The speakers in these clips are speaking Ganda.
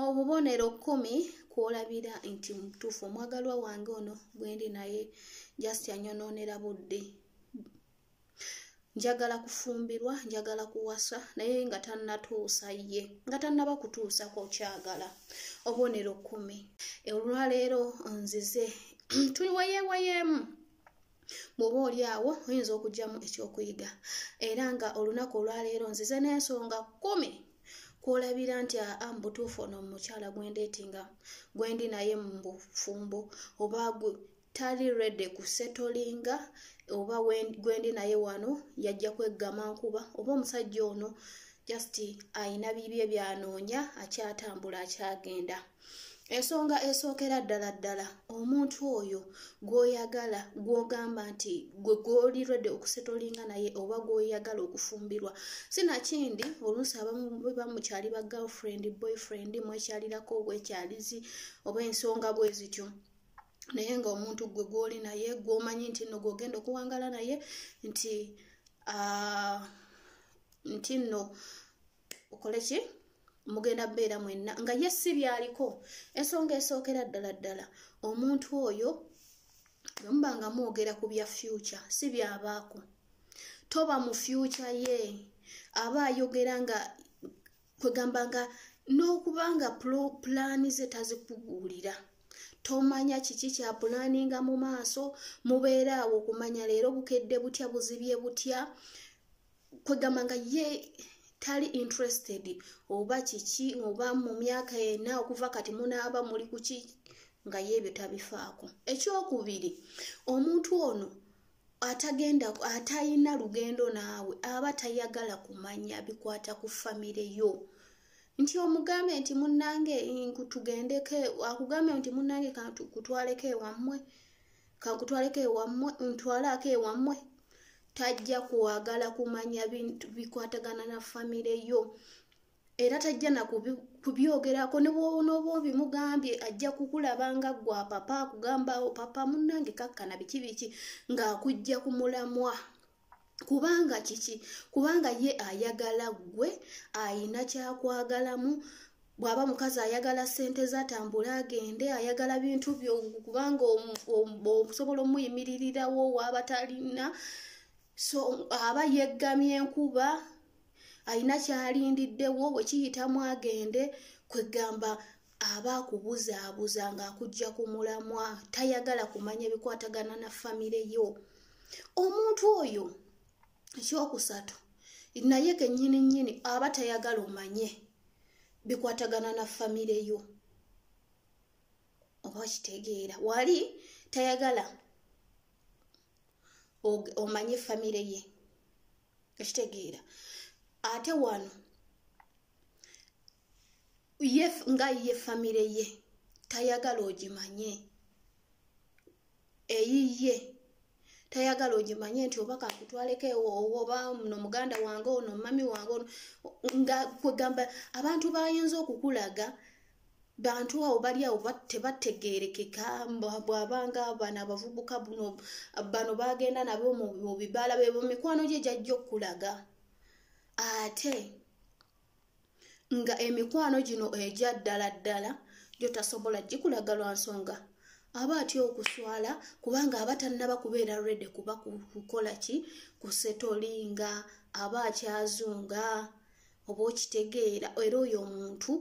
obubonero kkumi kwolabira nti mutuufu omwagalwa wange ono gwendi naye just anyonoonera budde. Njagala kufumbirwa njagala kuwasa naye nga tannatuusa ye nga tannaba kutuusa kokyagala obubonero kkumi. Olwaleero nzize. Tuweyeeweyeemu bw'oba oli awo oyinza okugyamu ekyokuyiga. Era nga olunaku olwaleero nzize n'ensonga kkumi kwolabira nti aa mu butuufu ono omukyala gwendeeti nga gwendi naye mu bufumbo oba tali redde kusetolinga oba gwendi naye wano yajja kweggama nkuba oba omusajja ono just ayina bibye byanoonya akyatambula akyagenda ensonga esookera ddala ddala omuntu oyo gw'oyagala gw'ogamba nti gwe gw'olirwedde okusetolinga naye oba gw'oyagala okufumbirwa sinakindi oluusi abamu bamukyali ba girlfriend boyfriend mwekyalirako obwekyalizi oba ensonga bwe zityo. Naye nga omuntu gwe gw'oli naye gw'omanyi nti nno gw'ogenda okuwangala naye nti nti nno okole ki mugenda beera mwenna nga ye si byaliko. Ensonga esookera ddala ddala. Omuntu oyo bwemuba nga mwogera ku bya fyuca si byabaako. Toba mu fyuca ye. Aba ayogera nga kwegamba nga n'okuba nga pulaani ze tazikubuulira. Tomanya kiki kya pulaaninga mu maaso mubeera awo okumanya leero bukedde butya buzibye butya. Kwegamba nga ye tali interested oba kiki oba mu myaka ena okuva kati munaaba muli kuki nga yeebyo tabifaako. Ekyokubiri omuntu ono atagenda atayina lugendo naawe aba tayagala kumanya bikwata ku famire yo. Nti omugambe nti munnange tugendeko akugambe nti munnange kutwaleko ewammwe kakutwaleko ewammwe ntwalako ewammwe tajja kwagala kumanya bintu bikwatagana na famire yo. Era tajja nakubyogerako nebwonoba obimugambye ajja kukulabanga gwa papa akugambawo papa munnange kakkana biki biki ng'akujja ku mulamwa kubanga kiki? Kubanga ye ayagala gwe ayina kyakwagalamu. Bw'aba mukazi ayagala ssente zatambule agende ayagala bintu byo kubanga osobola omuyimiririrawo waaba talina so aba yeggamye enkuba ayina kyalindiddewo bwe kiyitamu agende kwegamba aba akubuzaabuza ng'akujja ku mulamwa tayagala kumanya bikwatagana na famire yo. Omuntu oyo ekyokusatu naye kennyini nnyini aba tayagala omanye bikwatagana na famire yo. Oba kitegeera wali tayagala omanye famire ye. Ekitegeera ate wano nga ye famire ye tayagala ogimanye eyiye tayagala ogimanye nti oba kakutwaleko oba no muganda wange ono mami wange ono nga kwegamba abantu bayinza okukulaga bantu awo bali awo tebategeerekeka bw'abanga bano abavubuka buno bano bagenda nabo mu bibala bebo mikwano gye gyajja okulaga. Ate nga emikwano gino egya ddala ddala gyo tasobola gikulaga lwa nsonga. Aba atya okuswala kubanga aba tannaba kubeera redde kuba kukola ki? Kusetolinga aba akyazunga oba okitegeera era oyo omuntu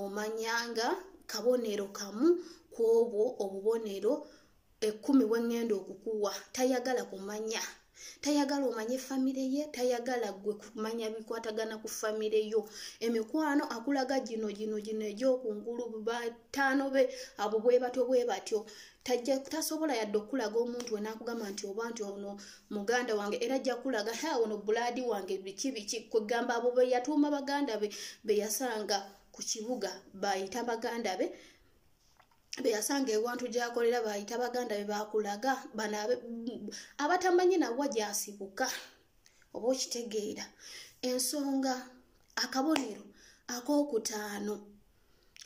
omanyanga kabonero kamu ku obwo obubonero ekkumi bwengenda okukuwa tayagala kumanya tayagala omanye famire ye tayagala gwe kumanya bikwatagana ku famire yo. Emikwano akulaga gino gino gino egyokungulu bataano be abo bwe batyo bwe batyo. Tajja tasobola yadde okulaga omuntu we nakugamba nti oba nti ono muganda wange era ajja kulaga ha ono bulaadi wange biki biki kwegamba abo be yatuuma baganda be be yasanga ku kibuga bayita baganda be beyasanga ewantu gyakolera bayita baganda be bakulaga bano abatamanyi nabwa gyasibuka oba okitegeera. Ensonga akabonero akokutaano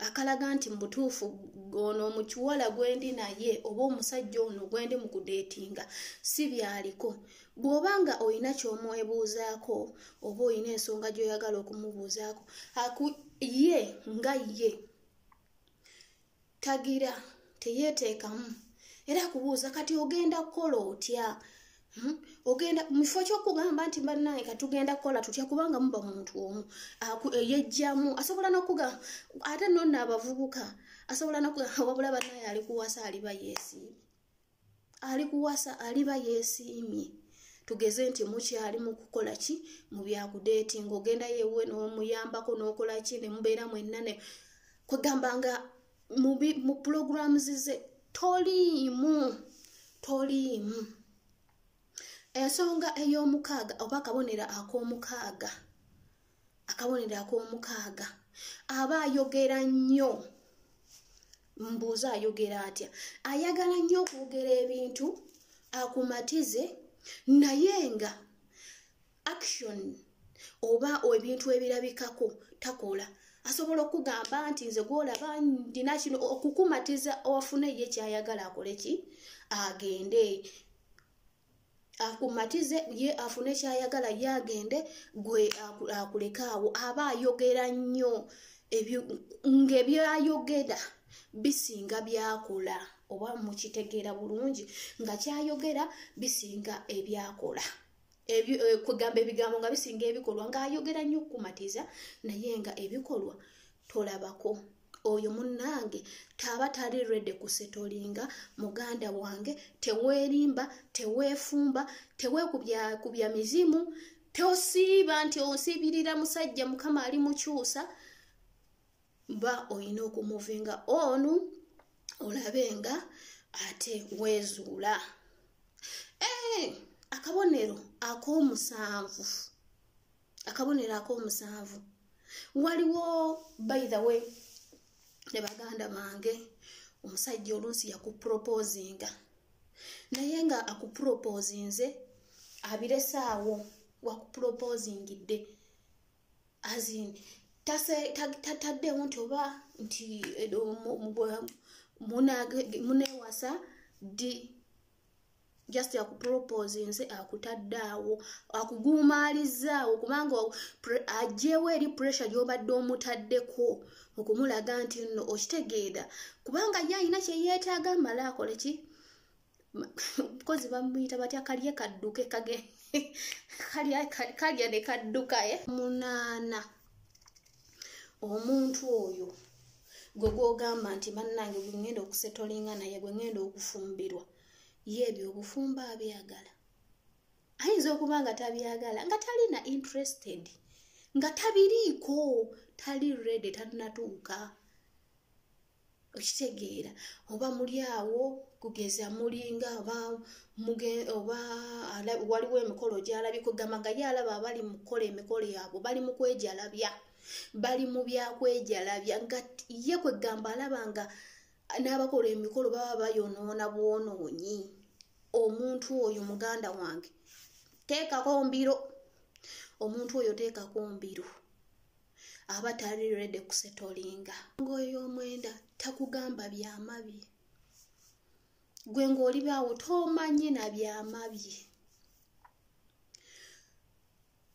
akalaga nti mubutuufu ono omukiwala gwendi naye oba omusajja ono gwendi mu kudeetinga si byaliko. Bw'obanga olina ky'omwebuuzaako oba olina ensonga gy'oyagala okumubuuzaako ye nga ye tagira teyeeteekamu era akubuuza kati ogenda kukola otya? Hmm? ogenda mukifo kyokugamba nti bannaye katugenda kukola tutya? Kubanga muba muntu omu yejjamu asobola nokuga ate nonna abavubuka asobola wabula bannaye ali kuwasa aliba yeesiimye. Ali kuwasa aliba yeesiimye. Tugeze nti mukyali mu kukola ki? Mu byakudeeti ngaogendayo ewe n'omuyambako n'okola ki? Ne mubeera mwenna ne kwegamba nga mu programs ze toliimu toliimu. Ensonga ey'omukaaga oba akabonero ak'omukaaga akabonero ak'omukaaga aba ayogera nnyo. Mbuuza ayogera atya? Ayagala nnyo okwogera ebintu akumatize naye nga action oba ebintu ebirabikako takola asobola okugamba nti nze gwolaba ndina kino okukumatiza ofune ye kyayagala akole ki? Agende. Akumatize ye afune kyayagala ye agende gwe akuleka awo. Aba ayogera nnyo ng'ebyayogera bisinga byakola oba mukitegeera bulungi nga kyayogera bisinga ebyakola. eh, kugamba ebigambo nga bisinga ebikolwa. Ng'ayogera nnyo okukumatiza naye nga ebikolwa tolabako. Oyo munnange taba tali redde kusetolinga muganda wange teweerimba teweefumba teweekubya mizimu tosiiba nti osiibirira musajja mukama ali mukyusa ba olina okumuvinga. Onu olabe nga ate weezuula. Ee akabonero ak'omusanvu akabonero ak'omusanvu waliwo way ne baganda bange omusajja oluusi yakuproposinga naye nga akuproposinze abiresaawo wakuproposingidde azin tataddewo nti oba nti munewasa di just akuproposinze akutaddaawo akugumaalizaawo kubanga ajjeewo eri pressure gy'obadde omutaddeko okumulaga nti nno okitegeera. Kubanga ye alina kyeyeetaaga mala akole ki? Kozi bamuyita batya? Kalye kadduke kage kalya ne kadduka e munaana omuntu oyo gwe gwogamba nti bannange gwe ngenda okusetolinga naye gwe ngenda okufumbirwa ye ebyo obufumba abyagala. Ayinza okuba nga tabyagala nga talina interested nga tabiriiko tali redi tanatuuka. Okitegeera oba muli awo kugeza mulinga oba waliwo emikolo gyalabikugamba nga ye alaba abali mu kukola emikolo yaabwe bali mu kwejalabya bali mu byakwejalabya nga ye kwegamba alaba nga n'abakola emikolo baba bayonoona bwonoonyi omuntu oyo muganda wange. Teekako mbiro. Omuntu oyo teekako mbiro. Aba tali redi kusetolinga ngaoyomwenda takugamba byamabye. Gwe ng'olibaawo tomanye na byamabye.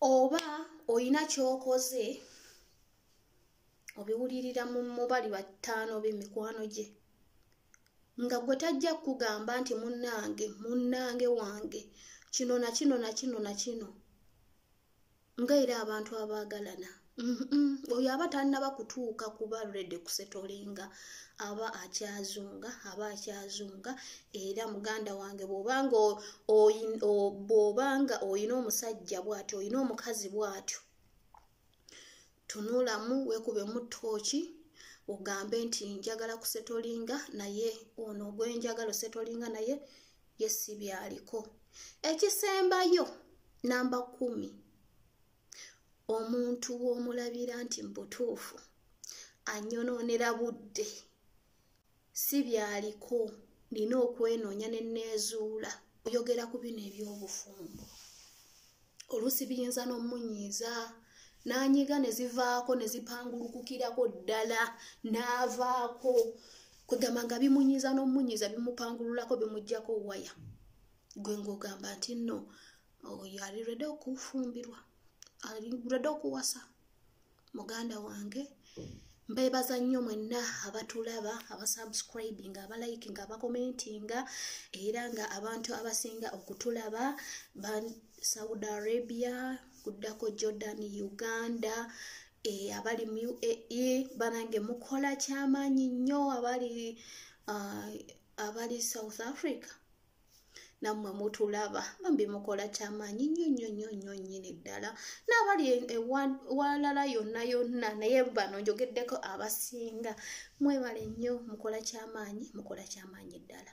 Oba oyina kyokoze obiwulirira mu mubali bataano b'emikwano gye nga gwe tajja kugamba nti munnange munnange wange kino na kino na kino na kino. Nga era abantu abaagalana oyo aba tannaba kutuuka kuba redi kusetolinga aba akyazunga aba akyazunga era muganda wange bw'obanga bw'obanga oyina omusajja bw'atyo oyina omukazi bw'atyo tunuulamu weekube mu ttooki ogambe nti njagala kusetolinga naye ono gwenjagala osetolinga naye ye si byaliko. Ekisembayo namba kumi. Omuntu w'omulabira nti mubutuufu annyonoonera budde. Si byaliko nina okwenoonya ne neezuula. Oyogera ku bino eby'obufumbo. Oluusi biyinza n'omunyiiza n'anyiga ne zivaako ne zipangulukukirako ddala n'avaako. Kwegamba nga bimunyiiza n'omunyiiza bimupangululako bimugjako waya. Gwe ng'ogamba nti nno oyo alirede okufumbirwa alirede okuwasa muganda wange? Mbeebaza nnyo mwenna abatulaba abasubscribing abalikinga abakomentinga era nga abantu abasinga okutulaba saudi arabia kuddako jordan uganda e, abali mu uae banange mukola kyamaanyi nnyo abali uh, abali south africa. Nammwe mutulaba bambi mukola kyamaanyi nnyo nnyo nnyo nnyo nnyini ddala. N'abali ewalala yonna yonna naye bano njogeddeko abasinga. Mwebale nnyo mukola kyamaanyi mukola kyamaanyi ddala